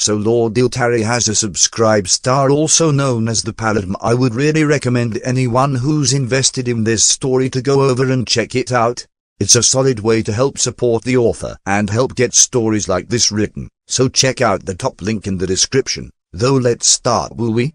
So Lord Iltari has a SubscribeStar also known as the Paladin. I would really recommend anyone who's invested in this story to go over and check it out. It's a solid way to help support the author and help get stories like this written. So check out the top link in the description. Though let's start will we?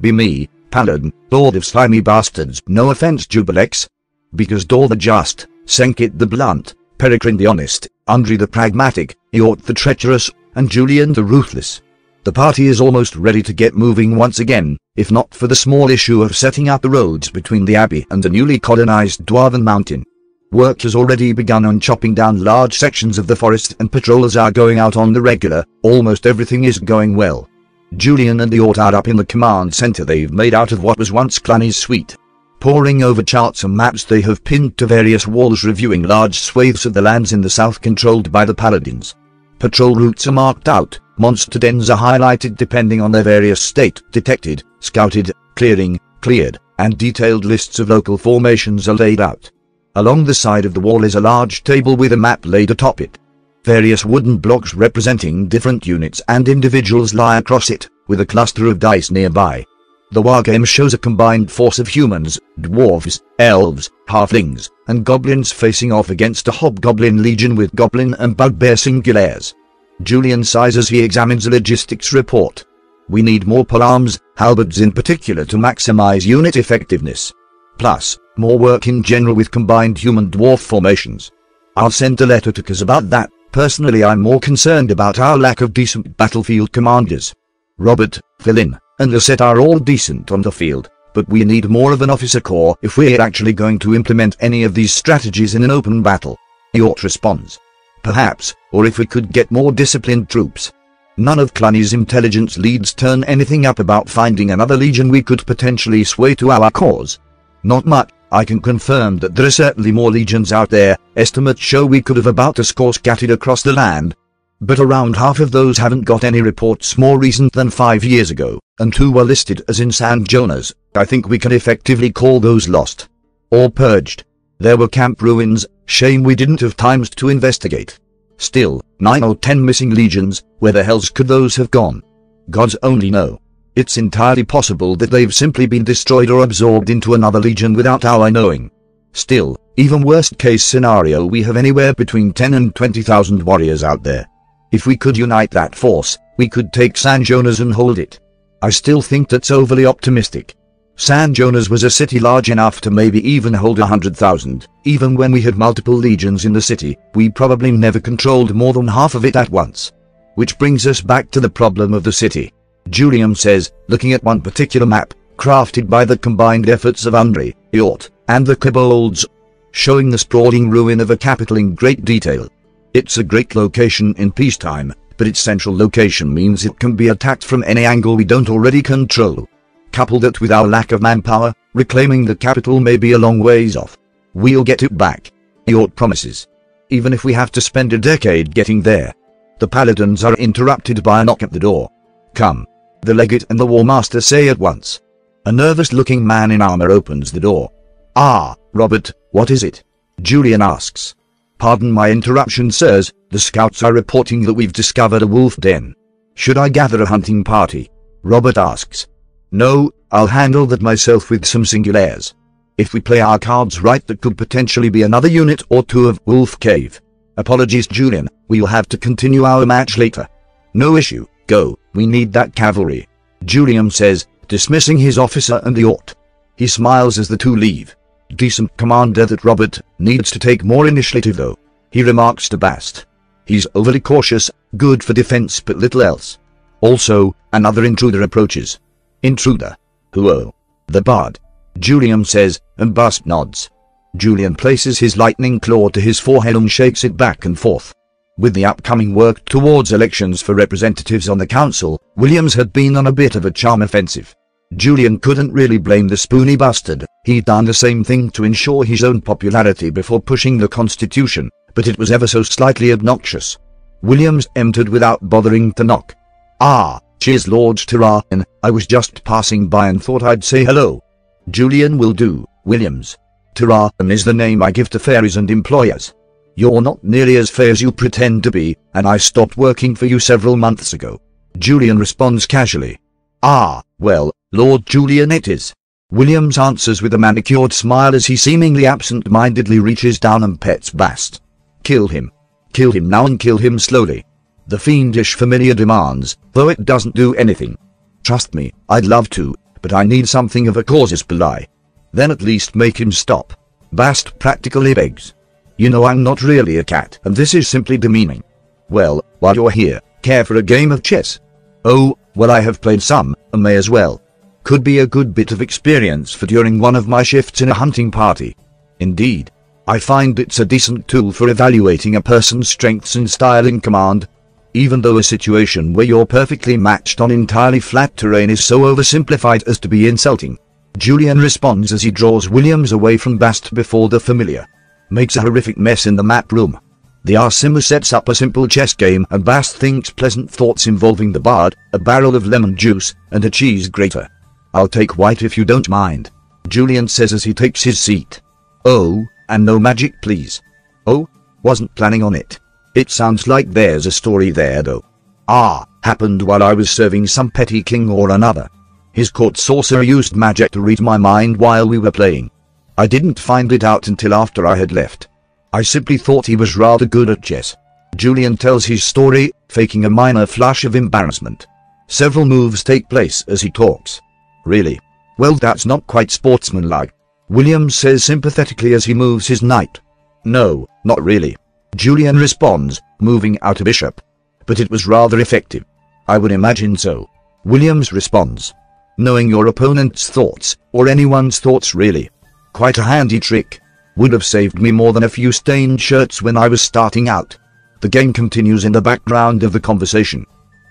Be me, Paladin, Lord of Slimy Bastards. No offense Juiblex. Because Dor the Just, Senkit the Blunt, Peregrine the Honest, Undri the Pragmatic, Eort the Treacherous, and Julian the Ruthless. The party is almost ready to get moving once again, if not for the small issue of setting up the roads between the Abbey and the newly colonized Dwarven Mountain. Work has already begun on chopping down large sections of the forest and patrollers are going out on the regular, almost everything is going well. Julian and the Ort are up in the command center they've made out of what was once Cluny's suite. Poring over charts and maps they have pinned to various walls reviewing large swathes of the lands in the south controlled by the Paladins. Patrol routes are marked out, monster dens are highlighted depending on their various state, detected, scouted, clearing, cleared, and detailed lists of local formations are laid out. Along the side of the wall is a large table with a map laid atop it. Various wooden blocks representing different units and individuals lie across it, with a cluster of dice nearby. The wargame shows a combined force of humans, dwarves, elves, halflings, and goblins facing off against a hobgoblin legion with goblin and bugbear singulares. Julian sighs as he examines the logistics report. We need more polearms, halberds in particular to maximize unit effectiveness. Plus, more work in general with combined human-dwarf formations. I'll send a letter to Kaz about that. Personally I'm more concerned about our lack of decent battlefield commanders. Robert, Philin, and the set are all decent on the field, but we need more of an officer corps if we're actually going to implement any of these strategies in an open battle. Eort responds. Perhaps, or if we could get more disciplined troops. None of Cluny's intelligence leads turn anything up about finding another legion we could potentially sway to our cause. Not much, I can confirm that there are certainly more legions out there, estimates show we could have about a score scattered across the land, but around half of those haven't got any reports more recent than five years ago, and two were listed as in San Jonas. I think we can effectively call those lost. Or purged. There were camp ruins, shame we didn't have times to investigate. Still, nine or ten missing legions, where the hells could those have gone? Gods only know. It's entirely possible that they've simply been destroyed or absorbed into another legion without our knowing. Still, even worst case scenario we have anywhere between 10 and 20,000 warriors out there. If we could unite that force, we could take San Jonas and hold it. I still think that's overly optimistic. San Jonas was a city large enough to maybe even hold a hundred thousand. Even when we had multiple legions in the city, we probably never controlled more than half of it at once. Which brings us back to the problem of the city. Julian says, looking at one particular map, crafted by the combined efforts of Undri, Eort, and the Kobolds, showing the sprawling ruin of a capital in great detail. It's a great location in peacetime, but its central location means it can be attacked from any angle we don't already control. Couple that with our lack of manpower, reclaiming the capital may be a long ways off. We'll get it back. Eort promises. Even if we have to spend a decade getting there. The paladins are interrupted by a knock at the door. Come. The legate and the war master say at once. A nervous-looking man in armor opens the door. Ah, Robert, what is it? Julian asks. Pardon my interruption sirs, the scouts are reporting that we've discovered a wolf den. Should I gather a hunting party? Robert asks. No, I'll handle that myself with some singulares. If we play our cards right that could potentially be another unit or two of Wolf Cave. Apologies Julian, we'll have to continue our match later. No issue, go, we need that cavalry. Julian says, dismissing his officer and the Ort. He smiles as the two leave. Decent commander that Robert needs to take more initiative though. He remarks to Bast. He's overly cautious, good for defense but little else. Also, another intruder approaches. Intruder. Who? oh? The bard. Julian says, and Bast nods. Julian places his lightning claw to his forehead and shakes it back and forth. With the upcoming work towards elections for representatives on the council, Williams had been on a bit of a charm offensive. Julian couldn't really blame the spoony bastard, he'd done the same thing to ensure his own popularity before pushing the constitution, but it was ever so slightly obnoxious. Williams entered without bothering to knock. Ah, cheers Lord Tyran, I was just passing by and thought I'd say hello. Julian will do, Williams. Tyran is the name I give to fairies and employers. You're not nearly as fair as you pretend to be, and I stopped working for you several months ago. Julian responds casually. Ah, well, Lord Julian it is. Williams answers with a manicured smile as he seemingly absent-mindedly reaches down and pets Bast. Kill him. Kill him now and kill him slowly. The fiendish familiar demands, though it doesn't do anything. Trust me, I'd love to, but I need something of a casus belli. Then at least make him stop. Bast practically begs. You know I'm not really a cat, and this is simply demeaning. Well, while you're here, care for a game of chess? Oh, well I have played some, and may as well. Could be a good bit of experience for during one of my shifts in a hunting party. Indeed. I find it's a decent tool for evaluating a person's strengths and style in command. Even though a situation where you're perfectly matched on entirely flat terrain is so oversimplified as to be insulting. Julian responds as he draws Williams away from Bast before the familiar. Makes a horrific mess in the map room. The Aasimar sets up a simple chess game and Bast thinks pleasant thoughts involving the bard, a barrel of lemon juice, and a cheese grater. I'll take white if you don't mind. Julian says as he takes his seat. Oh, and no magic please. Oh, wasn't planning on it. It sounds like there's a story there though. Ah, happened while I was serving some petty king or another. His court sorcerer used magic to read my mind while we were playing. I didn't find it out until after I had left. I simply thought he was rather good at chess. Julian tells his story, faking a minor flush of embarrassment. Several moves take place as he talks. Really? Well that's not quite sportsmanlike. William says sympathetically as he moves his knight. No, not really. Julian responds, moving out a bishop. But it was rather effective. I would imagine so. Williams responds. Knowing your opponent's thoughts, or anyone's thoughts really. Quite a handy trick. Would have saved me more than a few stained shirts when I was starting out. The game continues in the background of the conversation.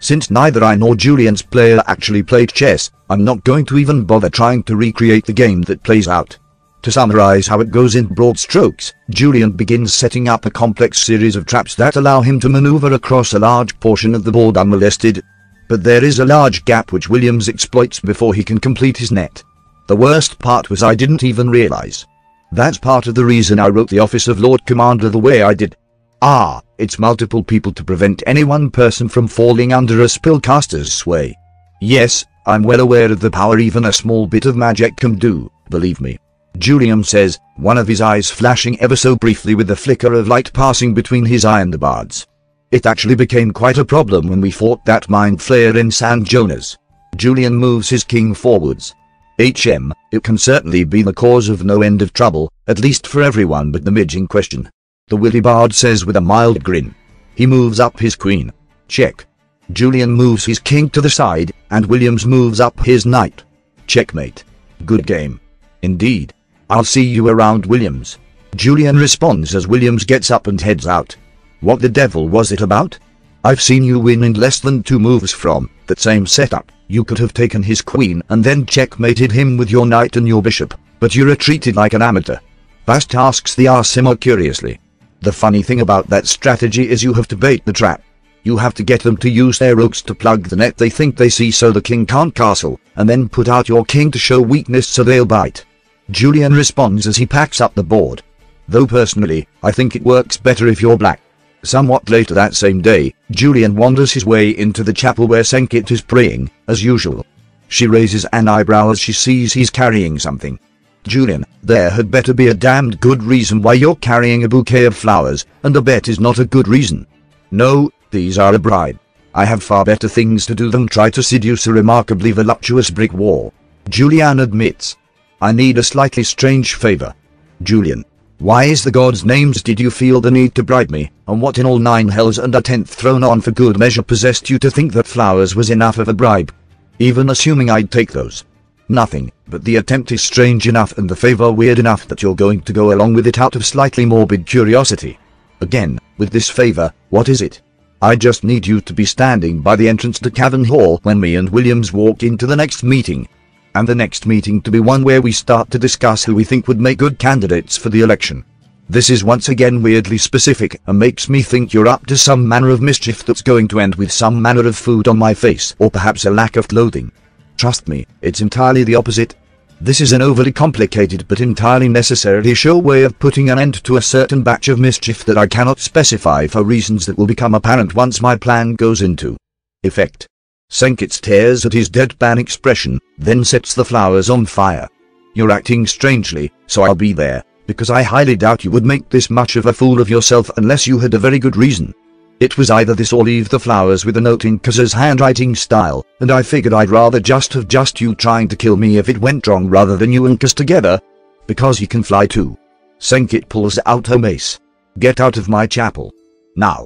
Since neither I nor Julian's player actually played chess, I'm not going to even bother trying to recreate the game that plays out. To summarize how it goes in broad strokes, Julian begins setting up a complex series of traps that allow him to maneuver across a large portion of the board unmolested. But there is a large gap which Williams exploits before he can complete his net. The worst part was I didn't even realize. That's part of the reason I wrote the office of Lord Commander the way I did. Ah, it's multiple people to prevent any one person from falling under a spellcaster's sway. Yes, I'm well aware of the power even a small bit of magic can do, believe me. Julian says, one of his eyes flashing ever so briefly with the flicker of light passing between his eye and the bard's. It actually became quite a problem when we fought that mind flayer in San Jonas. Julian moves his king forwards. HM, it can certainly be the cause of no end of trouble, at least for everyone but the midge in question. The witty bard says with a mild grin. He moves up his queen. Check. Julian moves his king to the side, and Williams moves up his knight. Checkmate. Good game. Indeed. I'll see you around Williams. Julian responds as Williams gets up and heads out. What the devil was it about? I've seen you win in less than two moves from that same setup. You could have taken his queen and then checkmated him with your knight and your bishop, but you retreated like an amateur. Bast asks the Aasimar curiously. The funny thing about that strategy is you have to bait the trap. You have to get them to use their rooks to plug the net they think they see so the king can't castle, and then put out your king to show weakness so they'll bite. Julian responds as he packs up the board. Though personally, I think it works better if you're black. Somewhat later that same day, Julian wanders his way into the chapel where Senkit is praying, as usual. She raises an eyebrow as she sees he's carrying something. Julian, there had better be a damned good reason why you're carrying a bouquet of flowers, and a bet is not a good reason. No, these are a bribe. I have far better things to do than try to seduce a remarkably voluptuous brick wall. Julian admits. I need a slightly strange favor. Julian. Why is the god's names did you feel the need to bribe me, and what in all nine hells and a tenth thrown on for good measure possessed you to think that flowers was enough of a bribe? Even assuming I'd take those. Nothing, but the attempt is strange enough and the favor weird enough that you're going to go along with it out of slightly morbid curiosity. Again, with this favor, what is it? I just need you to be standing by the entrance to Cavern Hall when me and Williams walk into the next meeting. And the next meeting to be one where we start to discuss who we think would make good candidates for the election. This is once again weirdly specific and makes me think you're up to some manner of mischief that's going to end with some manner of food on my face or perhaps a lack of clothing. Trust me, it's entirely the opposite. This is an overly complicated but entirely necessarily sure way of putting an end to a certain batch of mischief that I cannot specify for reasons that will become apparent once my plan goes into effect. Senkit stares at his deadpan expression, then sets the flowers on fire. You're acting strangely, so I'll be there, because I highly doubt you would make this much of a fool of yourself unless you had a very good reason. It was either this or leave the flowers with a note in Kaz's handwriting style, and I figured I'd rather just have just you trying to kill me if it went wrong rather than you and Kaz together. Because he can fly too. Senkit pulls out her mace. Get out of my chapel. Now.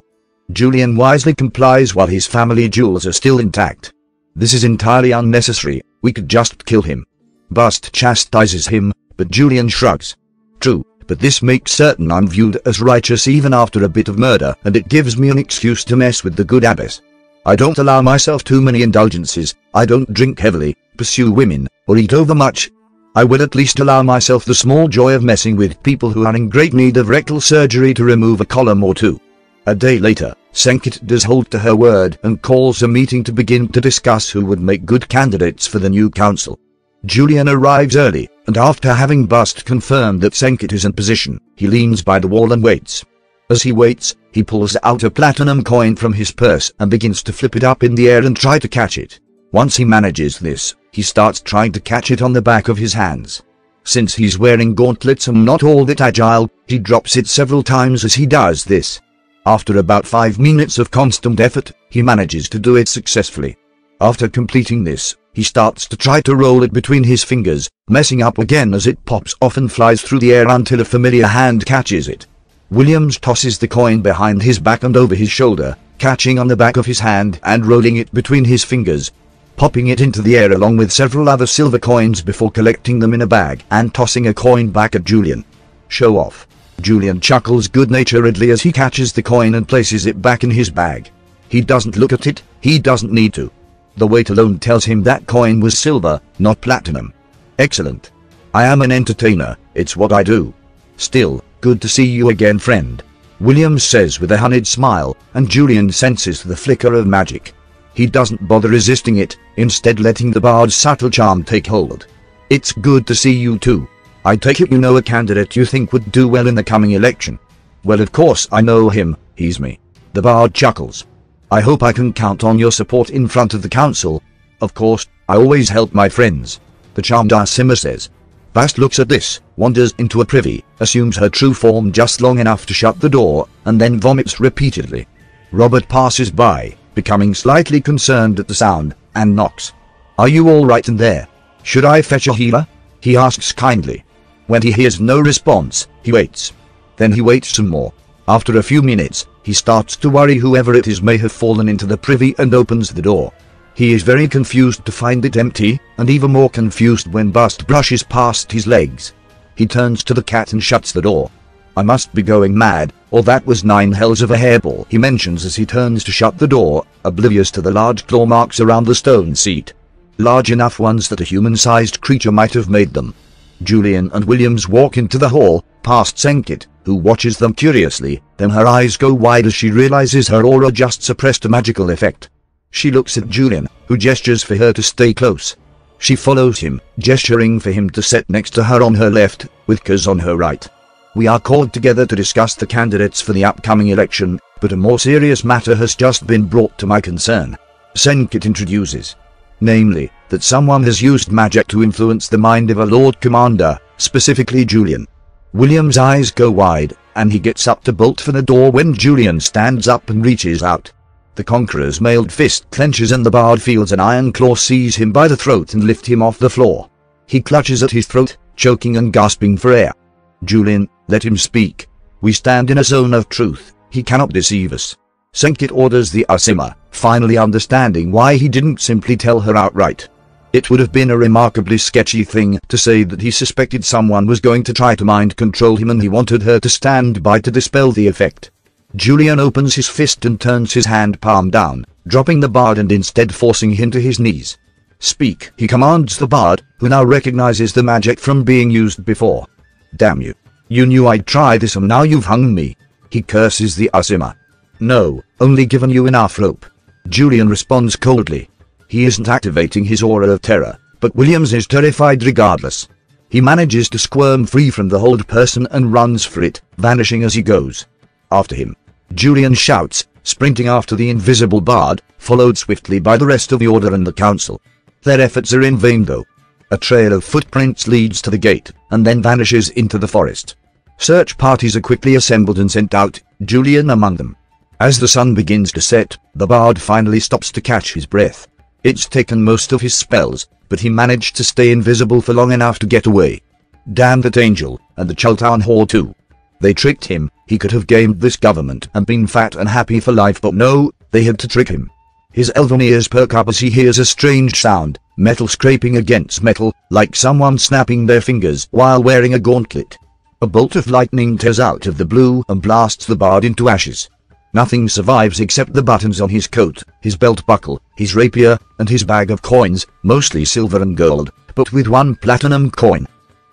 Julian wisely complies while his family jewels are still intact. This is entirely unnecessary, we could just kill him. Bast chastises him, but Julian shrugs. True, but this makes certain I'm viewed as righteous even after a bit of murder, and it gives me an excuse to mess with the good abbess. I don't allow myself too many indulgences, I don't drink heavily, pursue women, or eat overmuch. I will at least allow myself the small joy of messing with people who are in great need of rectal surgery to remove a column or two. A day later, Senkit does hold to her word and calls a meeting to begin to discuss who would make good candidates for the new council. Julian arrives early, and after having Bast confirmed that Senkit is in position, he leans by the wall and waits. As he waits, he pulls out a platinum coin from his purse and begins to flip it up in the air and try to catch it. Once he manages this, he starts trying to catch it on the back of his hands. Since he's wearing gauntlets and not all that agile, he drops it several times as he does this. After about 5 minutes of constant effort, he manages to do it successfully. After completing this, he starts to try to roll it between his fingers, messing up again as it pops off and flies through the air until a familiar hand catches it. Williams tosses the coin behind his back and over his shoulder, catching on the back of his hand and rolling it between his fingers, popping it into the air along with several other silver coins before collecting them in a bag and tossing a coin back at Julian. Show off. Julian chuckles good-naturedly as he catches the coin and places it back in his bag. He doesn't look at it, he doesn't need to. The weight alone tells him that coin was silver, not platinum. Excellent. I am an entertainer, it's what I do. Still, good to see you again friend. Williams says with a honeyed smile, and Julian senses the flicker of magic. He doesn't bother resisting it, instead letting the bard's subtle charm take hold. It's good to see you too. I take it you know a candidate you think would do well in the coming election. Well of course I know him, he's me. The bard chuckles. I hope I can count on your support in front of the council. Of course, I always help my friends. The charmed Aasimar says. Bast looks at this, wanders into a privy, assumes her true form just long enough to shut the door, and then vomits repeatedly. Robert passes by, becoming slightly concerned at the sound, and knocks. Are you alright in there? Should I fetch a healer? He asks kindly. When he hears no response, he waits. Then he waits some more. After a few minutes, he starts to worry whoever it is may have fallen into the privy and opens the door. He is very confused to find it empty, and even more confused when Bast brushes past his legs. He turns to the cat and shuts the door. I must be going mad, or that was nine hells of a hairball he mentions as he turns to shut the door, oblivious to the large claw marks around the stone seat. Large enough ones that a human-sized creature might have made them. Julian and Williams walk into the hall, past Senkit, who watches them curiously, then her eyes go wide as she realizes her aura just suppressed a magical effect. She looks at Julian, who gestures for her to stay close. She follows him, gesturing for him to sit next to her on her left, with Kaz on her right. We are called together to discuss the candidates for the upcoming election, but a more serious matter has just been brought to my concern. Senkit introduces. Namely, that someone has used magic to influence the mind of a Lord Commander, specifically Julian. William's eyes go wide, and he gets up to bolt for the door when Julian stands up and reaches out. The Conqueror's mailed fist clenches and the bard feels an iron claw seize him by the throat and lift him off the floor. He clutches at his throat, choking and gasping for air. Julian, let him speak. We stand in a zone of truth, he cannot deceive us. Senkit orders the Aasimar, finally understanding why he didn't simply tell her outright. It would have been a remarkably sketchy thing to say that he suspected someone was going to try to mind control him and he wanted her to stand by to dispel the effect. Julian opens his fist and turns his hand palm down, dropping the bard and instead forcing him to his knees. Speak, he commands the bard, who now recognizes the magic from being used before. Damn you. You knew I'd try this and now you've hung me. He curses the Aasimar. No, only given you enough rope. Julian responds coldly, he isn't activating his aura of terror, but Williams is terrified regardless. He manages to squirm free from the hold person and runs for it, vanishing as he goes. After him. Julian shouts, sprinting after the invisible bard, followed swiftly by the rest of the Order and the Council. Their efforts are in vain though. A trail of footprints leads to the gate, and then vanishes into the forest. Search parties are quickly assembled and sent out, Julian among them. As the sun begins to set, the bard finally stops to catch his breath. It's taken most of his spells, but he managed to stay invisible for long enough to get away. Damn that angel, and the Chultan whore too. They tricked him, he could have gamed this government and been fat and happy for life but no, they had to trick him. His elven ears perk up as he hears a strange sound, metal scraping against metal, like someone snapping their fingers while wearing a gauntlet. A bolt of lightning tears out of the blue and blasts the bard into ashes. Nothing survives except the buttons on his coat, his belt buckle, his rapier, and his bag of coins, mostly silver and gold, but with one platinum coin.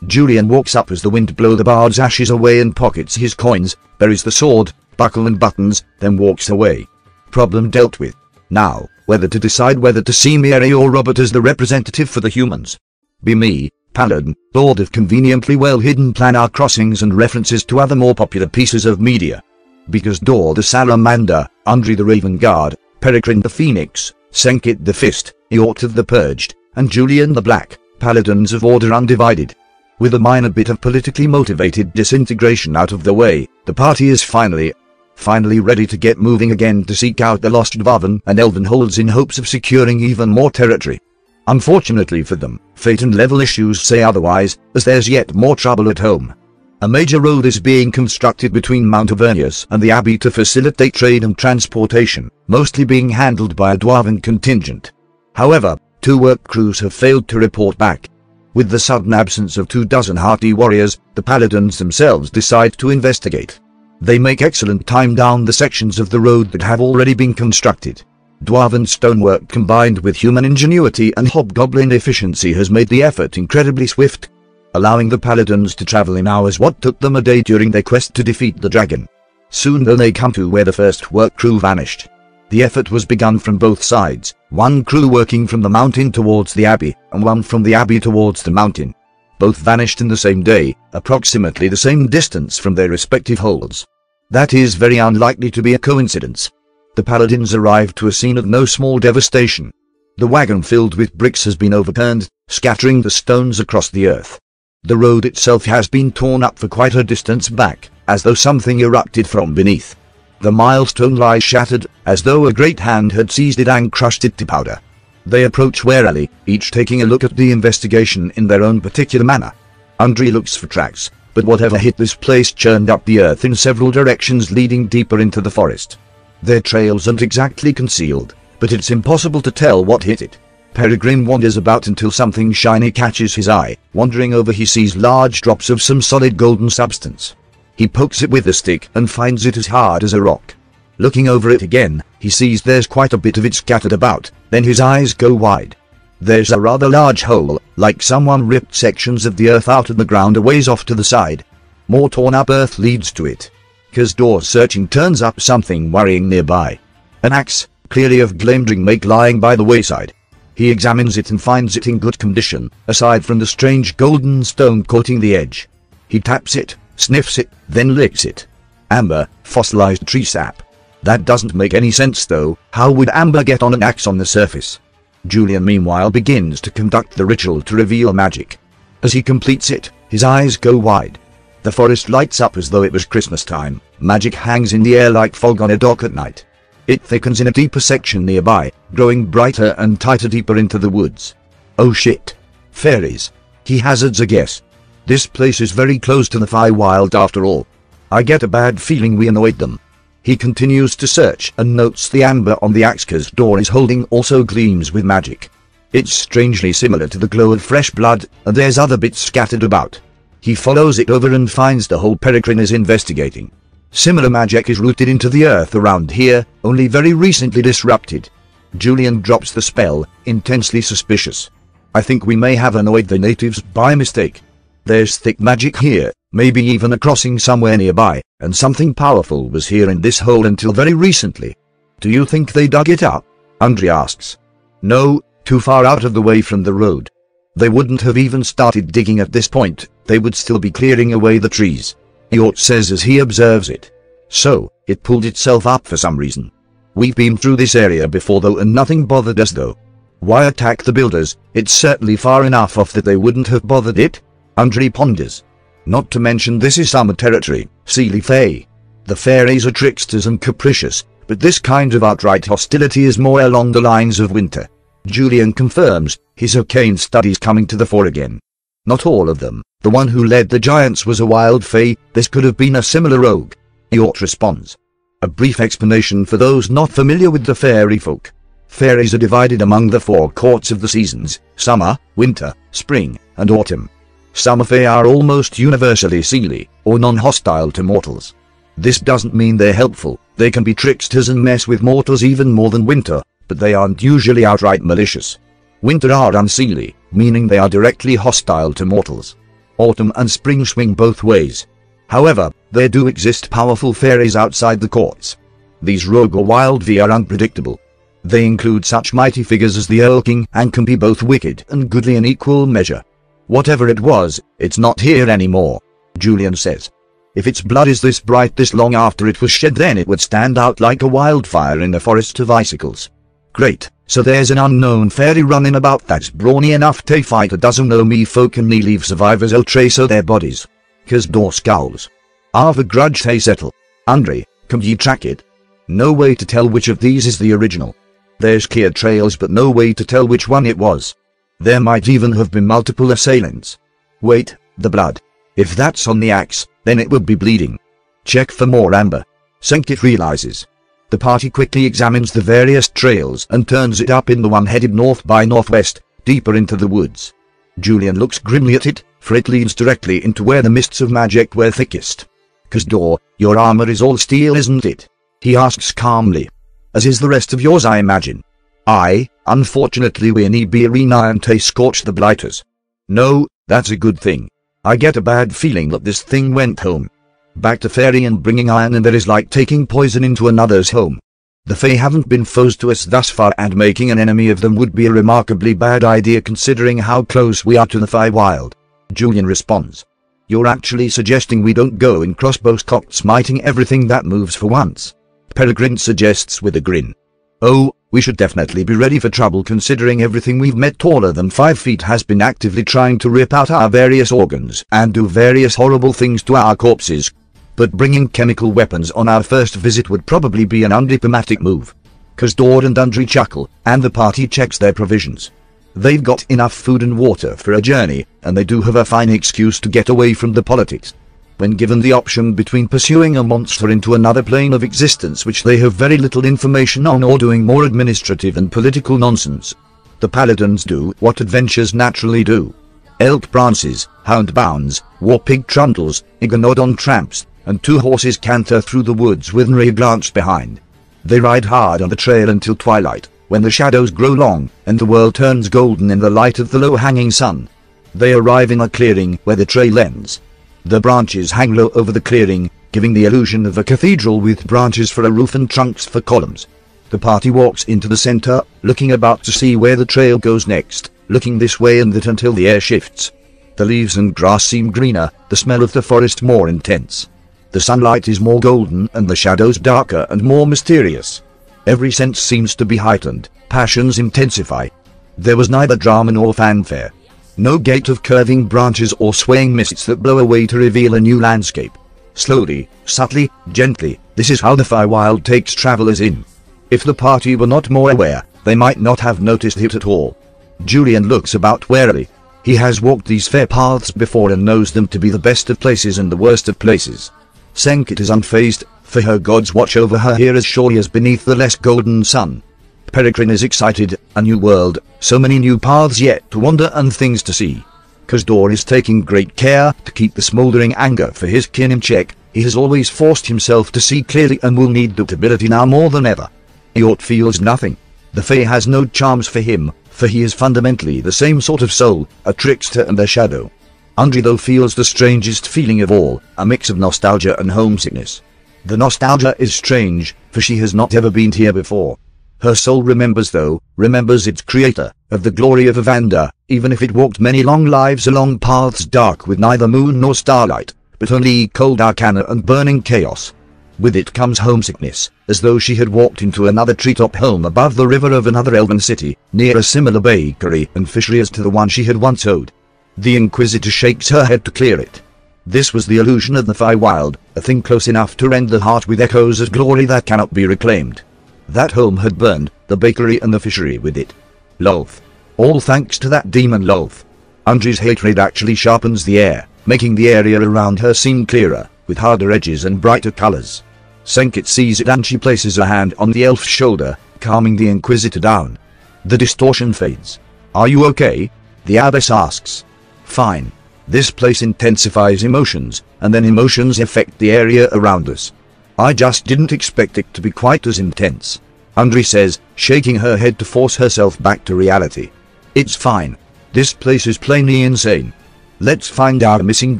Julian walks up as the wind blow the bard's ashes away and pockets his coins, buries the sword, buckle and buttons, then walks away. Problem dealt with. Now, whether to decide whether to see Mary or Robert as the representative for the humans. Be me, Paladin, Lord of conveniently well-hidden planar crossings and references to other more popular pieces of media. Because Dor the Salamander, Undri the Raven Guard, Peregrine the Phoenix, Senkit the Fist, Eort of the Purged, and Julian the Black, Paladins of Order Undivided. With a minor bit of politically motivated disintegration out of the way, the party is finally, finally ready to get moving again to seek out the lost Dwarven and Elven holds in hopes of securing even more territory. Unfortunately for them, fate and level issues say otherwise, as there's yet more trouble at home. A major road is being constructed between Mount Avernus and the Abbey to facilitate trade and transportation, mostly being handled by a Dwarven contingent. However, two work crews have failed to report back. With the sudden absence of two dozen hardy warriors, the paladins themselves decide to investigate. They make excellent time down the sections of the road that have already been constructed. Dwarven stonework combined with human ingenuity and hobgoblin efficiency has made the effort incredibly swift, allowing the paladins to travel in hours what took them a day during their quest to defeat the dragon. Soon they come to where the first work crew vanished. The effort was begun from both sides, one crew working from the mountain towards the abbey, and one from the abbey towards the mountain. Both vanished in the same day, approximately the same distance from their respective holds. That is very unlikely to be a coincidence the paladins arrived to a scene of no small devastation. The wagon filled with bricks has been overturned, scattering the stones across the earth. The road itself has been torn up for quite a distance back, as though something erupted from beneath. The milestone lies shattered, as though a great hand had seized it and crushed it to powder. They approach warily, each taking a look at the investigation in their own particular manner. Undri looks for tracks, but whatever hit this place churned up the earth in several directions leading deeper into the forest. Their trails aren't exactly concealed, but it's impossible to tell what hit it. Peregrine wanders about until something shiny catches his eye. Wandering over he sees large drops of some solid golden substance. He pokes it with a stick and finds it as hard as a rock. Looking over it again, he sees there's quite a bit of it scattered about, then his eyes go wide. There's a rather large hole, like someone ripped sections of the earth out of the ground a ways off to the side. More torn up earth leads to it. Kazdor searching turns up something worrying nearby. An axe, clearly of Glamdring make lying by the wayside. He examines it and finds it in good condition, aside from the strange golden stone coating the edge. He taps it, sniffs it, then licks it. Amber, fossilized tree sap. That doesn't make any sense though, how would amber get on an axe on the surface? Julian meanwhile begins to conduct the ritual to reveal magic. As he completes it, his eyes go wide. The forest lights up as though it was Christmas time. Magic hangs in the air like fog on a dock at night. It thickens in a deeper section nearby, growing brighter and tighter deeper into the woods. Oh shit. Fairies. He hazards a guess. This place is very close to the Feywild after all. I get a bad feeling we annoyed them. He continues to search and notes the amber on the axe Kazdor is holding also gleams with magic. It's strangely similar to the glow of fresh blood, and there's other bits scattered about. He follows it over and finds the whole Peregrine is investigating. Similar magic is rooted into the earth around here, only very recently disrupted. Julian drops the spell, intensely suspicious. I think we may have annoyed the natives by mistake. There's thick magic here, maybe even a crossing somewhere nearby, and something powerful was here in this hole until very recently. Do you think they dug it up? Undri asks. No, too far out of the way from the road. They wouldn't have even started digging at this point, they would still be clearing away the trees. Eort says as he observes it. So, it pulled itself up for some reason. We've been through this area before though and nothing bothered us though. Why attack the builders? It's certainly far enough off that they wouldn't have bothered it. Undri ponders. Not to mention this is summer territory, Seelie Fae. The fairies are tricksters and capricious, but this kind of outright hostility is more along the lines of winter. Julian confirms, his arcane studies coming to the fore again. Not all of them. The one who led the giants was a wild fae, this could have been a similar rogue. Eort responds. A brief explanation for those not familiar with the fairy folk. Fairies are divided among the four courts of the seasons, summer, winter, spring, and autumn. Summer fae are almost universally seelie, or non-hostile to mortals. This doesn't mean they're helpful, they can be tricksters and mess with mortals even more than winter, but they aren't usually outright malicious. Winter are unseelie, meaning they are directly hostile to mortals. Autumn and spring swing both ways. However, there do exist powerful fairies outside the courts. These rogue or wild fae are unpredictable. They include such mighty figures as the Earl King and can be both wicked and goodly in equal measure. Whatever it was, it's not here anymore, Julian says. If its blood is this bright this long after it was shed then it would stand out like a wildfire in a forest of icicles. Great, so there's an unknown fairy running about that's brawny enough to fight a dozen me folk and me leave survivors will trace their bodies. Kazdor scowls. Ah, I've a grudge they settle. Undri, can ye track it? No way to tell which of these is the original. There's clear trails but no way to tell which one it was. There might even have been multiple assailants. Wait, the blood. If that's on the axe, then it would be bleeding. Check for more amber. Senkit realizes. The party quickly examines the various trails and turns it up in the one headed north by northwest, deeper into the woods. Julian looks grimly at it, for it leads directly into where the mists of magic were thickest. Kazdor, your armor is all steel isn't it? He asks calmly. As is the rest of yours I imagine. I, unfortunately we need Birina and Tay scorch the blighters. No, that's a good thing. I get a bad feeling that this thing went home. Back to fairy and bringing iron and that is like taking poison into another's home. The Fae haven't been foes to us thus far and making an enemy of them would be a remarkably bad idea considering how close we are to the Feywild. Julian responds. You're actually suggesting we don't go in crossbows cocked smiting everything that moves for once. Peregrine suggests with a grin. Oh, we should definitely be ready for trouble considering everything we've met taller than 5 feet has been actively trying to rip out our various organs and do various horrible things to our corpses. But bringing chemical weapons on our first visit would probably be an undiplomatic move. Kazdor and Undri chuckle, and the party checks their provisions. They've got enough food and water for a journey, and they do have a fine excuse to get away from the politics when given the option between pursuing a monster into another plane of existence which they have very little information on or doing more administrative and political nonsense. The paladins do what adventures naturally do. Elk prances, hound bounds, war pig trundles, Iguanodon tramps, and two horses canter through the woods with no glance behind. They ride hard on the trail until twilight, when the shadows grow long, and the world turns golden in the light of the low-hanging sun. They arrive in a clearing where the trail ends, the branches hang low over the clearing, giving the illusion of a cathedral with branches for a roof and trunks for columns. The party walks into the center, looking about to see where the trail goes next, looking this way and that until the air shifts. The leaves and grass seem greener, the smell of the forest more intense. The sunlight is more golden and the shadows darker and more mysterious. Every sense seems to be heightened, passions intensify. There was neither drama nor fanfare. No gate of curving branches or swaying mists that blow away to reveal a new landscape. Slowly, subtly, gently, this is how the Feywild takes travelers in. If the party were not more aware, they might not have noticed it at all. Julian looks about warily. He has walked these fair paths before and knows them to be the best of places and the worst of places. Senkit is unfazed, for her gods watch over her here as surely as beneath the less golden sun. Peregrine is excited, a new world, so many new paths yet to wander and things to see. Kazdor is taking great care to keep the smouldering anger for his kin in check, he has always forced himself to see clearly and will need that ability now more than ever. Eort feels nothing. The Fae has no charms for him, for he is fundamentally the same sort of soul, a trickster and a shadow. Undri though feels the strangest feeling of all, a mix of nostalgia and homesickness. The nostalgia is strange, for she has not ever been here before. Her soul remembers though, remembers its creator, of the glory of Evander, even if it walked many long lives along paths dark with neither moon nor starlight, but only cold arcana and burning chaos. With it comes homesickness, as though she had walked into another treetop home above the river of another elven city, near a similar bakery and fishery as to the one she had once owed. The Inquisitor shakes her head to clear it. This was the illusion of the Feywild, a thing close enough to rend the heart with echoes of glory that cannot be reclaimed. That home had burned, the bakery and the fishery with it. Lolth. All thanks to that demon Lolth. Undri's hatred actually sharpens the air, making the area around her seem clearer, with harder edges and brighter colors. Senkit sees it and she places a hand on the elf's shoulder, calming the Inquisitor down. The distortion fades. Are you okay? The abbess asks. Fine. This place intensifies emotions, and then emotions affect the area around us. I just didn't expect it to be quite as intense. Undri says, shaking her head to force herself back to reality. It's fine. This place is plainly insane. Let's find our missing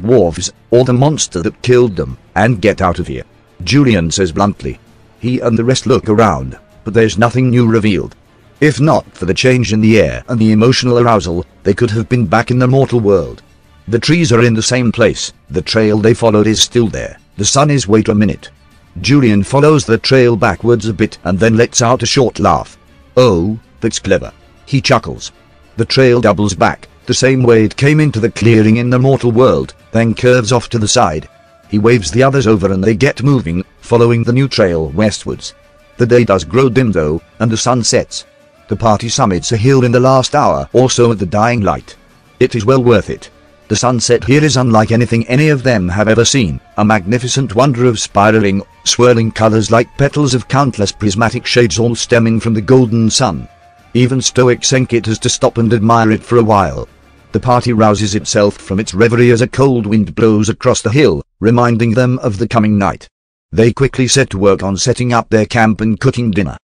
dwarves, or the monster that killed them, and get out of here. Julian says bluntly. He and the rest look around, but there's nothing new revealed. If not for the change in the air and the emotional arousal, they could have been back in the mortal world. The trees are in the same place, the trail they followed is still there, the sun is wait a minute. Julian follows the trail backwards a bit and then lets out a short laugh. Oh, that's clever. He chuckles. The trail doubles back, the same way it came into the clearing in the mortal world, then curves off to the side. He waves the others over and they get moving, following the new trail westwards. The day does grow dim though, and the sun sets. The party summits a hill in the last hour or so of the dying light. It is well worth it. The sunset here is unlike anything any of them have ever seen, a magnificent wonder of spiraling, swirling colors like petals of countless prismatic shades all stemming from the golden sun. Even stoic Senkit has to stop and admire it for a while. The party rouses itself from its reverie as a cold wind blows across the hill, reminding them of the coming night. They quickly set to work on setting up their camp and cooking dinner.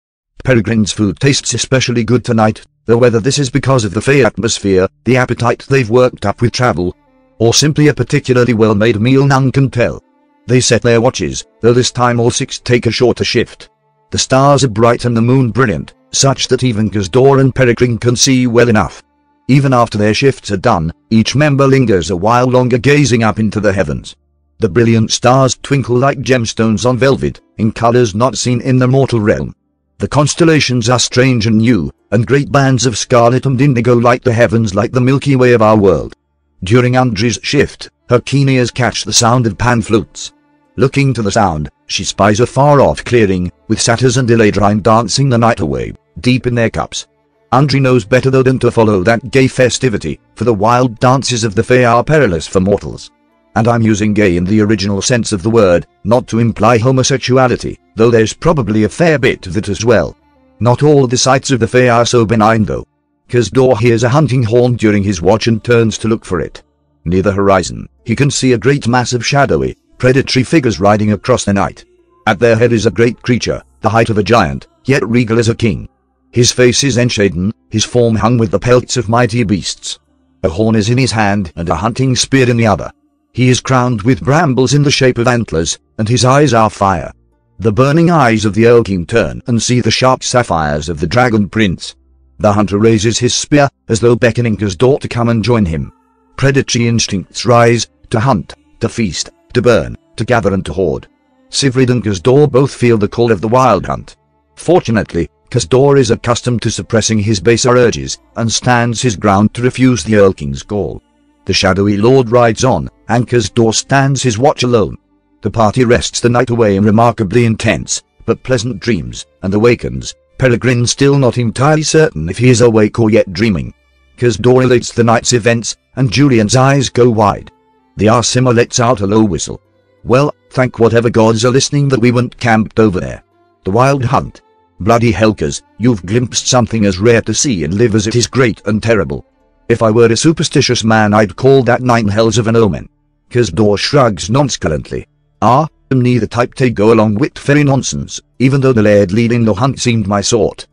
Peregrine's food tastes especially good tonight, though whether this is because of the Fey atmosphere, the appetite they've worked up with travel, or simply a particularly well-made meal none can tell. They set their watches, though this time all six take a shorter shift. The stars are bright and the moon brilliant, such that even Kazdor and Peregrine can see well enough. Even after their shifts are done, each member lingers a while longer gazing up into the heavens. The brilliant stars twinkle like gemstones on velvet, in colors not seen in the mortal realm. The constellations are strange and new, and great bands of scarlet and indigo light the heavens like the Milky Way of our world. During Undri's shift, her keen ears catch the sound of pan flutes. Looking to the sound, she spies a far-off clearing, with satyrs and Eladrine dancing the night away, deep in their cups. Undri knows better though than to follow that gay festivity, for the wild dances of the Fae are perilous for mortals. And I'm using gay in the original sense of the word, not to imply homosexuality, though there's probably a fair bit of it as well. Not all the sights of the Fae are so benign though. Kazdor hears a hunting horn during his watch and turns to look for it. Near the horizon, he can see a great mass of shadowy, predatory figures riding across the night. At their head is a great creature, the height of a giant, yet regal as a king. His face is enshaden, his form hung with the pelts of mighty beasts. A horn is in his hand and a hunting spear in the other. He is crowned with brambles in the shape of antlers, and his eyes are fire. The burning eyes of the Earl King turn and see the sharp sapphires of the Dragon Prince. The hunter raises his spear, as though beckoning Kazdor to come and join him. Predatory instincts rise, to hunt, to feast, to burn, to gather and to hoard. Sivrid and Kazdor both feel the call of the wild hunt. Fortunately, Kazdor is accustomed to suppressing his baser urges, and stands his ground to refuse the Earl King's call. The shadowy lord rides on, and door stands his watch alone. The party rests the night away in remarkably intense, but pleasant dreams, and awakens, Peregrine still not entirely certain if he is awake or yet dreaming. Kazdor relates the night's events, and Julian's eyes go wide. The Aasimar lets out a low whistle. Well, thank whatever gods are listening that we weren't camped over there. The wild hunt. Bloody Helkers, you've glimpsed something as rare to see and live as it is great and terrible. If I were a superstitious man I'd call that nine hells of an omen. Kazdor shrugs nonchalantly. Ah, I'm neither type to go along with fairy nonsense, even though the laird leading the hunt seemed my sort.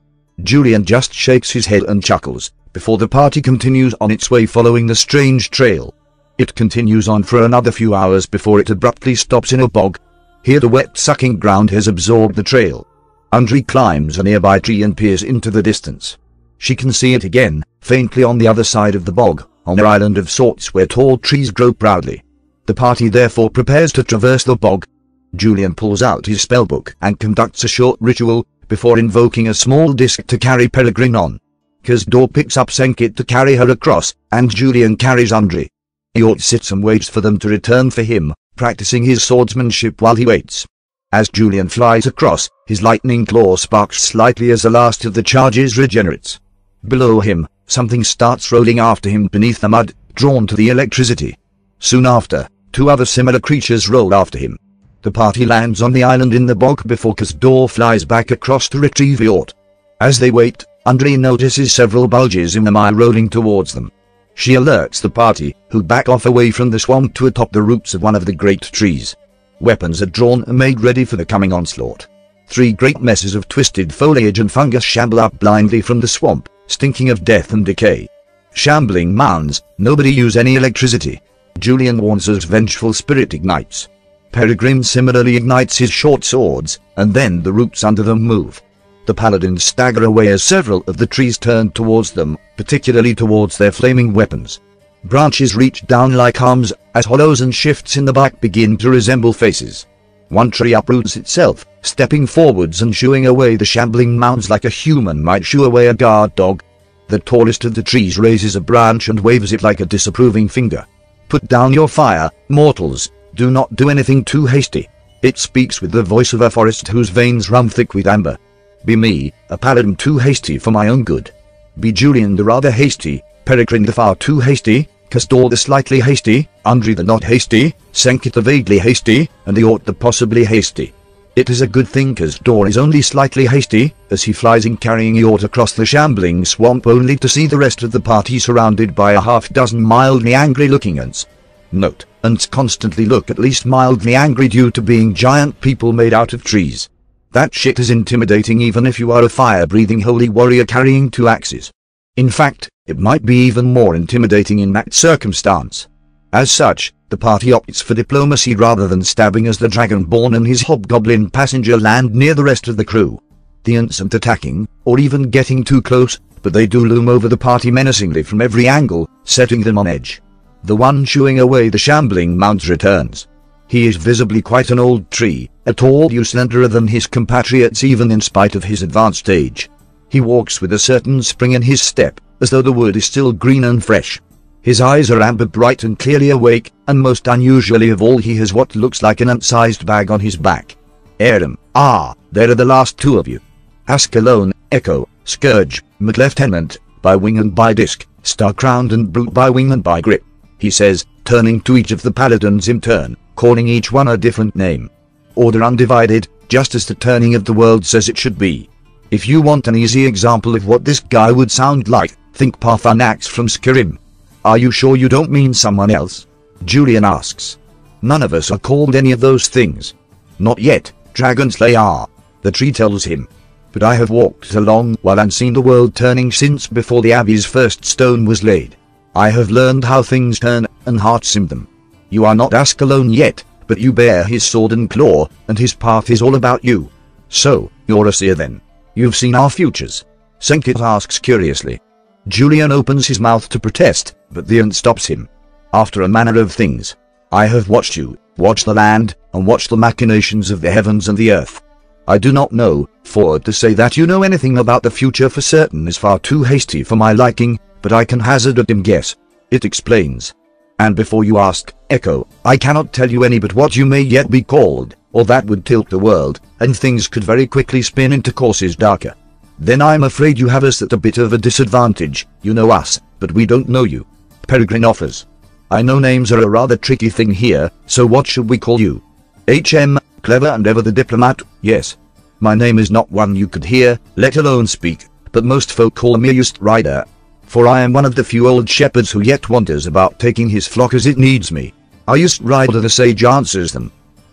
Julian just shakes his head and chuckles, before the party continues on its way following the strange trail. It continues on for another few hours before it abruptly stops in a bog. Here the wet sucking ground has absorbed the trail. Undri climbs a nearby tree and peers into the distance. She can see it again, faintly on the other side of the bog, on an island of sorts where tall trees grow proudly. The party therefore prepares to traverse the bog. Julian pulls out his spellbook and conducts a short ritual, before invoking a small disc to carry Peregrine on. Kazdor picks up Senkit to carry her across, and Julian carries Undri. Eort sits and waits for them to return for him, practicing his swordsmanship while he waits. As Julian flies across, his lightning claw sparks slightly as the last of the charges regenerates. Below him, something starts rolling after him beneath the mud, drawn to the electricity. Soon after, two other similar creatures roll after him. The party lands on the island in the bog before Kazdor flies back across to retrieve Eort. As they wait, Andre notices several bulges in the mire rolling towards them. She alerts the party, who back off away from the swamp to atop the roots of one of the great trees. Weapons are drawn and made ready for the coming onslaught. Three great messes of twisted foliage and fungus shamble up blindly from the swamp, stinking of death and decay. Shambling mounds, nobody use any electricity. Julian warns as vengeful spirit ignites. Peregrine similarly ignites his short swords, and then the roots under them move. The paladins stagger away as several of the trees turn towards them, particularly towards their flaming weapons. Branches reach down like arms, as hollows and shifts in the bark begin to resemble faces. One tree uproots itself, stepping forwards and shooing away the shambling mounds like a human might shoo away a guard dog. The tallest of the trees raises a branch and waves it like a disapproving finger. Put down your fire, mortals, do not do anything too hasty. It speaks with the voice of a forest whose veins run thick with amber. Be me, a paladin too hasty for my own good. Be Julian the rather hasty, Peregrine the far too hasty, Kazdor the slightly hasty, Andre the not hasty, Senkit the vaguely hasty, and the Eort the possibly hasty. It is a good thing Kazdor is only slightly hasty, as he flies in carrying Eort across the shambling swamp only to see the rest of the party surrounded by a half dozen mildly angry looking Ents. Note, Ents constantly look at least mildly angry due to being giant people made out of trees. That shit is intimidating even if you are a fire-breathing holy warrior carrying two axes. In fact, it might be even more intimidating in that circumstance. As such, the party opts for diplomacy rather than stabbing as the Dragonborn and his hobgoblin passenger land near the rest of the crew. The Ents aren't attacking, or even getting too close, but they do loom over the party menacingly from every angle, setting them on edge. The one chewing away the shambling mounds returns. He is visibly quite an old tree, a tall you slenderer than his compatriots even in spite of his advanced age. He walks with a certain spring in his step, as though the wood is still green and fresh. His eyes are amber bright and clearly awake, and most unusually of all he has what looks like an ant-sized bag on his back. Aram, ah, there are the last two of you. Ascalon, Echo, Scourge, Mid-Lieutenant, by wing and by disc, Star-Crowned and Brute by wing and by grip he says, turning to each of the paladins in turn, calling each one a different name. Order undivided, just as the turning of the world says it should be. If you want an easy example of what this guy would sound like, think Paarthurnax from Skyrim. Are you sure you don't mean someone else? Julian asks. None of us are called any of those things. Not yet, Dragonslayer. The tree tells him. But I have walked along while and seen the world turning since before the Abbey's first stone was laid. I have learned how things turn, and hearts in them. You are not Ascalon yet, but you bear his sword and claw, and his path is all about you. So, you're a seer then. You've seen our futures. Senkit asks curiously. Julian opens his mouth to protest, but the Ent stops him. After a manner of things. I have watched you, watched the land, and watched the machinations of the heavens and the earth. I do not know, for to say that you know anything about the future for certain is far too hasty for my liking, but I can hazard a dim guess. It explains. And before you ask, Echo, I cannot tell you any but what you may yet be called, or that would tilt the world, and things could very quickly spin into courses darker. Then I'm afraid you have us at a bit of a disadvantage, you know us, but we don't know you. Peregrine offers. I know names are a rather tricky thing here, so what should we call you? HM, clever and ever the diplomat, yes. My name is not one you could hear, let alone speak, but most folk call me Just Rider, for I am one of the few old shepherds who yet wanders about taking his flock as it needs me. I used Rider the sage answers them.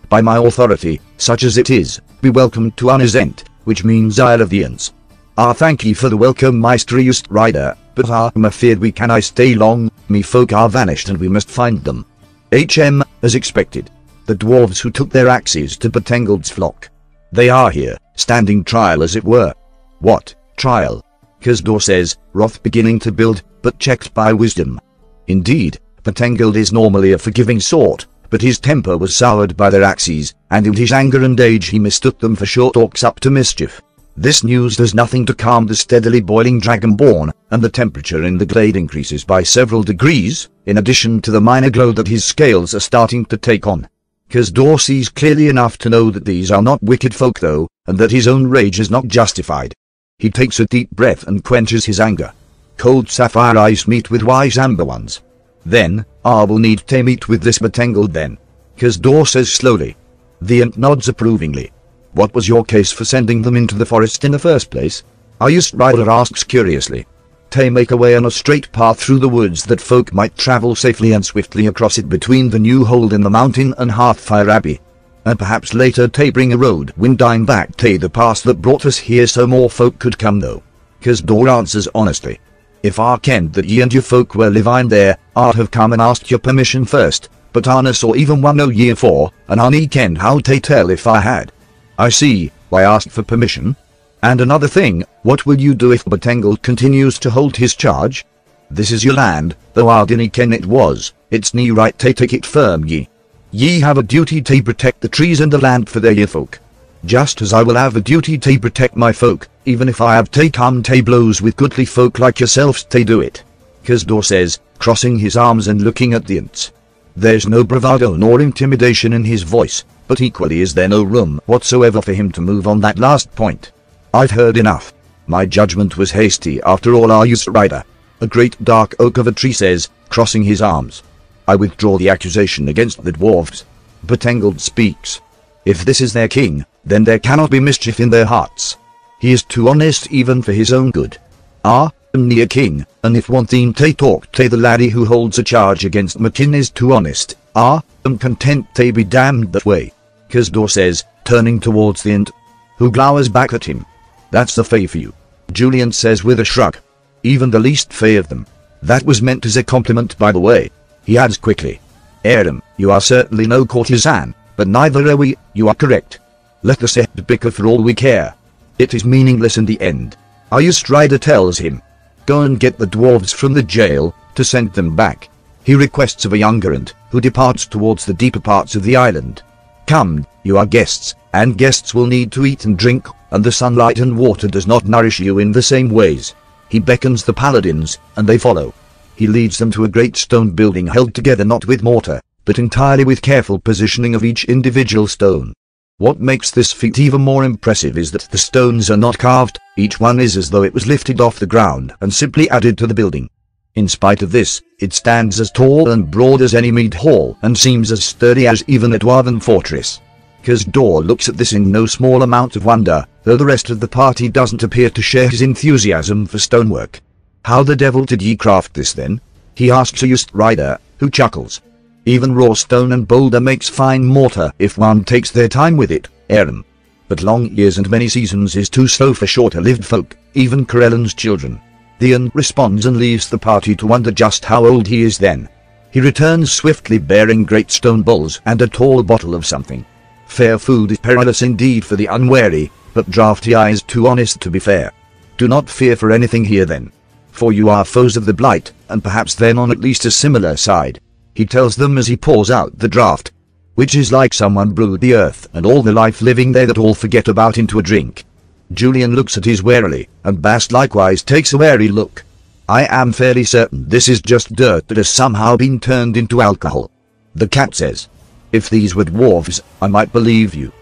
By my authority, such as it is, be welcome to Anazent, which means Isle of the Ents. Ah thank ye for the welcome Meister Just Rider, but ah I'm afeard we can I stay long, me folk are vanished and we must find them. HM, as expected. The dwarves who took their axes to Petengeld's flock. They are here, standing trial as it were. What, trial? Kazdor says, wrath beginning to build, but checked by wisdom. Indeed, Petengeld is normally a forgiving sort, but his temper was soured by their axes, and in his anger and age he mistook them for short orcs up to mischief. This news does nothing to calm the steadily boiling dragonborn, and the temperature in the glade increases by several degrees, in addition to the minor glow that his scales are starting to take on. Kazdor sees clearly enough to know that these are not wicked folk though, and that his own rage is not justified. He takes a deep breath and quenches his anger. Cold sapphire eyes meet with wise amber ones. Then, I will need to meet with this Batengal then. Kazdor says slowly. The Ent nods approvingly. What was your case for sending them into the forest in the first place? Ayus Rider asks curiously. Tay make a way on a straight path through the woods that folk might travel safely and swiftly across it between the new hold in the mountain and Hearthfire Abbey. And perhaps later Tay bring a road windine back Tay the pass that brought us here so more folk could come though. Kazdor answers honestly. If I kenned that ye and your folk were living there, I'd have come and asked your permission first, but I saw even one no year for, and I need kenned how to tell if I had. I see, why asked for permission? And another thing, what will you do if Batengal continues to hold his charge? This is your land, though I didn't ken it was, it's me right to take it firm ye. Ye have a duty to protect the trees and the land for their ye folk. Just as I will have a duty to protect my folk, even if I have to come to blows with goodly folk like yourselves to do it. Kazdor says, crossing his arms and looking at the Ents. There's no bravado nor intimidation in his voice, but equally is there no room whatsoever for him to move on that last point. I've heard enough. My judgment was hasty after all are Ayus Rider. A great dark oak of a tree says, crossing his arms. I withdraw the accusation against the dwarfs. But Batengal speaks. If this is their king, then there cannot be mischief in their hearts. He is too honest even for his own good. Ah, am near king, and if one theme te talk te the laddie who holds a charge against McKin is too honest, ah, am content te be damned that way. Kazdor says, turning towards the Ent, who glowers back at him. That's the fay for you. Julian says with a shrug. Even the least fay of them. That was meant as a compliment by the way. He adds quickly. Aram, you are certainly no courtesan, but neither are we, you are correct. Let the set bicker for all we care. It is meaningless in the end. Ayus Strider tells him. Go and get the dwarves from the jail, to send them back. He requests of a younger Ent, who departs towards the deeper parts of the island. Come, you are guests, and guests will need to eat and drink, and the sunlight and water does not nourish you in the same ways. He beckons the paladins, and they follow. He leads them to a great stone building held together not with mortar, but entirely with careful positioning of each individual stone. What makes this feat even more impressive is that the stones are not carved, each one is as though it was lifted off the ground and simply added to the building. In spite of this, it stands as tall and broad as any mead hall and seems as sturdy as even a dwarven fortress. Kazdor looks at this in no small amount of wonder, though the rest of the party doesn't appear to share his enthusiasm for stonework. How the devil did ye craft this then? He asks a used rider, who chuckles. Even raw stone and boulder makes fine mortar if one takes their time with it, Aram. But long years and many seasons is too slow for shorter-lived folk, even Corellon's children. Theon responds and leaves the party to wonder just how old he is then. He returns swiftly bearing great stone bowls and a tall bottle of something. Fair food is perilous indeed for the unwary, but drafty eye is too honest to be fair. Do not fear for anything here then. For you are foes of the Blight, and perhaps then on at least a similar side. He tells them as he pours out the draft. Which is like someone brewed the earth and all the life living there that all forget about into a drink. Julian looks at his warily, and Bast likewise takes a wary look. I am fairly certain this is just dirt that has somehow been turned into alcohol. The cat says. If these were dwarves, I might believe you.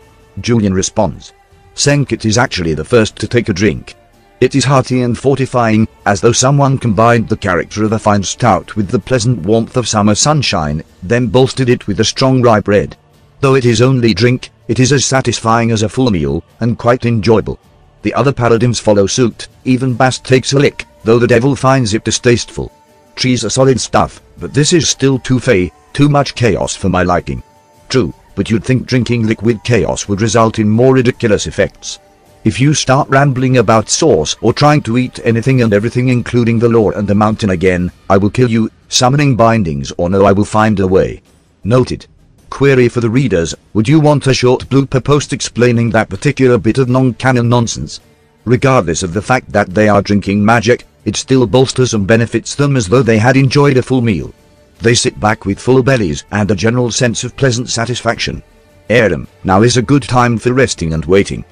Julian responds. Senkit is actually the first to take a drink. It is hearty and fortifying, as though someone combined the character of a fine stout with the pleasant warmth of summer sunshine, then bolstered it with a strong rye bread. Though it is only drink, it is as satisfying as a full meal, and quite enjoyable. The other paladins follow suit, even Bast takes a lick, though the devil finds it distasteful. Trees are solid stuff, but this is still too fey, too much chaos for my liking. True, but you'd think drinking liquid chaos would result in more ridiculous effects. If you start rambling about sauce or trying to eat anything and everything including the lore and the mountain again, I will kill you, summoning bindings or no I will find a way. Noted. Query for the readers, would you want a short blooper post explaining that particular bit of non-canon nonsense? Regardless of the fact that they are drinking magic, it still bolsters and benefits them as though they had enjoyed a full meal. They sit back with full bellies and a general sense of pleasant satisfaction. Aram, now is a good time for resting and waiting.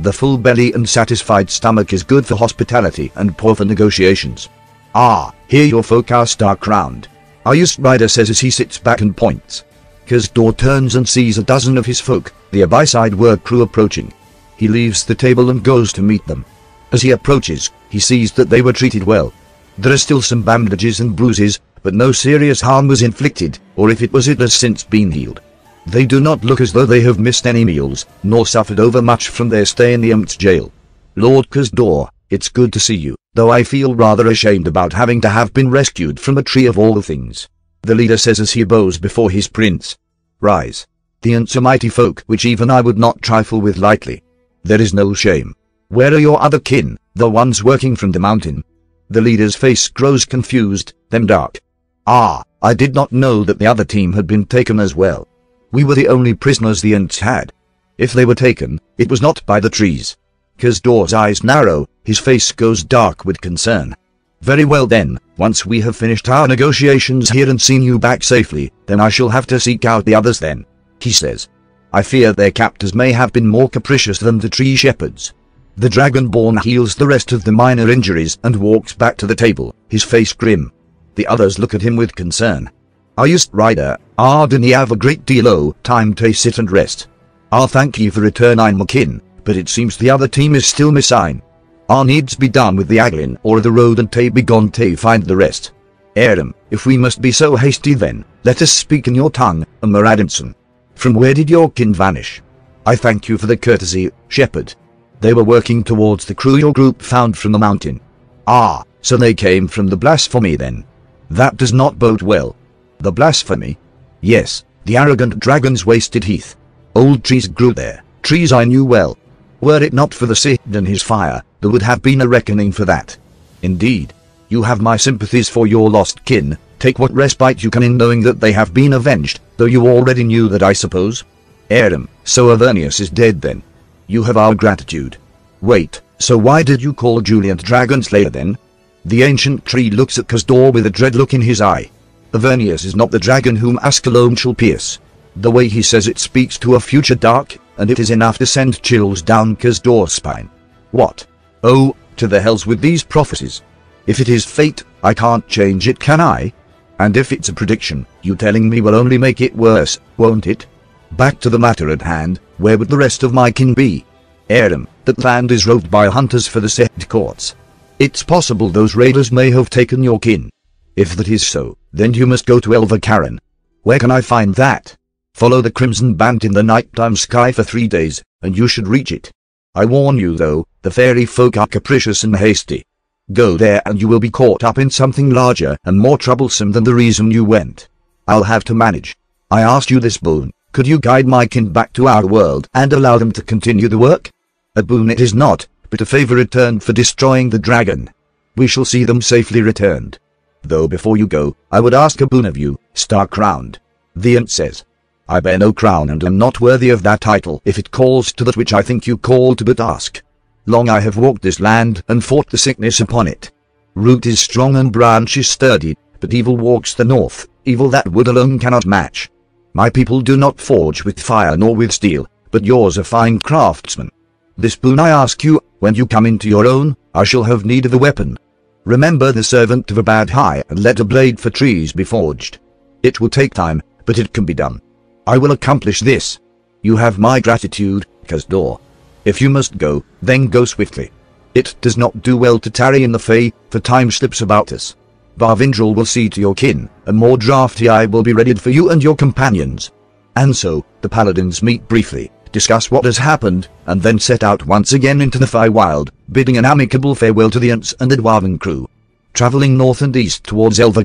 The full belly and satisfied stomach is good for hospitality and poor for negotiations. Ah, here your folk are star-crowned. Ayus Rider says as he sits back and points. Kazdor turns and sees a dozen of his folk, the Abyside work crew approaching. He leaves the table and goes to meet them. As he approaches, he sees that they were treated well. There are still some bandages and bruises, but no serious harm was inflicted, or if it was it has since been healed. They do not look as though they have missed any meals, nor suffered overmuch from their stay in the Ent's jail. Lord Kazdor, it's good to see you, though I feel rather ashamed about having to have been rescued from a tree of all things. The leader says as he bows before his prince. Rise. The Ents are mighty folk which even I would not trifle with lightly. There is no shame. Where are your other kin, the ones working from the mountain? The leader's face grows confused, then dark. Ah, I did not know that the other team had been taken as well. We were the only prisoners the Ents had. If they were taken, it was not by the trees. Kazdor's eyes narrow, his face goes dark with concern. Very well then, once we have finished our negotiations here and seen you back safely, then I shall have to seek out the others then, he says. I fear their captors may have been more capricious than the tree shepherds. The Dragonborn heals the rest of the minor injuries and walks back to the table, his face grim. The others look at him with concern. I used rider, ah didn't have a great deal o time to sit and rest. Ah thank you for return I'm kin, but it seems the other team is still missing. Our needs be done with the Aglin or the road and te be gone te find the rest. Aram, if we must be so hasty then, let us speak in your tongue, Maradimson. From where did your kin vanish? I thank you for the courtesy, shepherd. They were working towards the crew your group found from the mountain. Ah, so they came from the blasphemy then. That does not bode well. The blasphemy? Yes, the arrogant dragon's wasted heath. Old trees grew there, trees I knew well. Were it not for the Cid and his fire, there would have been a reckoning for that. Indeed. You have my sympathies for your lost kin, take what respite you can in knowing that they have been avenged, though you already knew that I suppose. Aram, so Avernius is dead then. You have our gratitude. Wait, so why did you call Julian Dragon Slayer then? The ancient tree looks at Kazdor with a dread look in his eye. Avernius is not the dragon whom Ascalon shall pierce. The way he says it speaks to a future dark, and it is enough to send chills down Kazdor's spine. What? Oh, to the hells with these prophecies. If it is fate, I can't change it can I? And if it's a prediction, you telling me will only make it worse, won't it? Back to the matter at hand, where would the rest of my kin be? Aram, that land is roved by hunters for the set courts. It's possible those raiders may have taken your kin. If that is so, then you must go to Elva Karen. Where can I find that? Follow the crimson band in the nighttime sky for three days, and you should reach it. I warn you though, the fairy folk are capricious and hasty. Go there and you will be caught up in something larger and more troublesome than the reason you went. I'll have to manage. I asked you this boon, could you guide my kin back to our world and allow them to continue the work? A boon it is not, but a favor returned for destroying the dragon. We shall see them safely returned. Though before you go, I would ask a boon of you, star-crowned. The Ent says, I bear no crown and am not worthy of that title if it calls to that which I think you call to but ask. Long I have walked this land and fought the sickness upon it. Root is strong and branch is sturdy, but evil walks the north, evil that wood alone cannot match. My people do not forge with fire nor with steel, but yours are fine craftsmen. This boon I ask you, when you come into your own, I shall have need of a weapon. Remember the servant of a bad high and let a blade for trees be forged. It will take time, but it can be done. I will accomplish this. You have my gratitude, Kazdor. If you must go, then go swiftly. It does not do well to tarry in the Fey, for time slips about us. Varvindral will see to your kin, and more drafty eye will be readied for you and your companions. And so, the paladins meet briefly, discuss what has happened, and then set out once again into the Feywild, bidding an amicable farewell to the Ents and the Dwarven crew. Traveling north and east towards Elva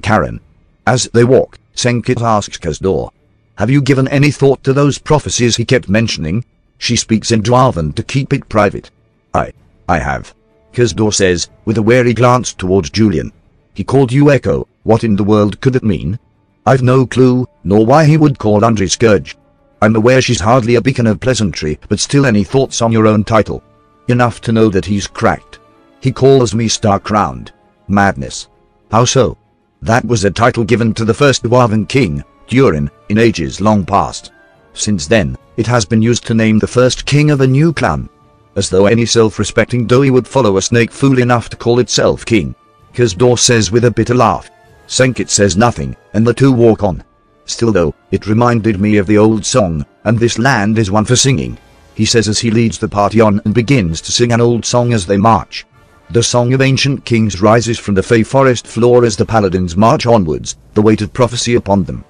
As they walk, Senkit asks Kazdor, have you given any thought to those prophecies he kept mentioning? She speaks in Dwarven to keep it private. I, I have. Kazdor says, with a wary glance towards Julian. He called you Echo, what in the world could it mean? I've no clue, nor why he would call Andre Scourge. I'm aware she's hardly a beacon of pleasantry, but still any thoughts on your own title? Enough to know that he's cracked. He calls me Star-Crowned. Madness. How so? That was a title given to the first Dwarven king, Durin, in ages long past. Since then, it has been used to name the first king of a new clan. As though any self-respecting Doi would follow a snake fool enough to call itself king. Kazdor says with a bitter laugh. Senkit says nothing, and the two walk on. Still though, it reminded me of the old song, and this land is one for singing. He says as he leads the party on and begins to sing an old song as they march. The Song of Ancient Kings rises from the Fey Forest floor as the paladins march onwards, the weight of prophecy upon them.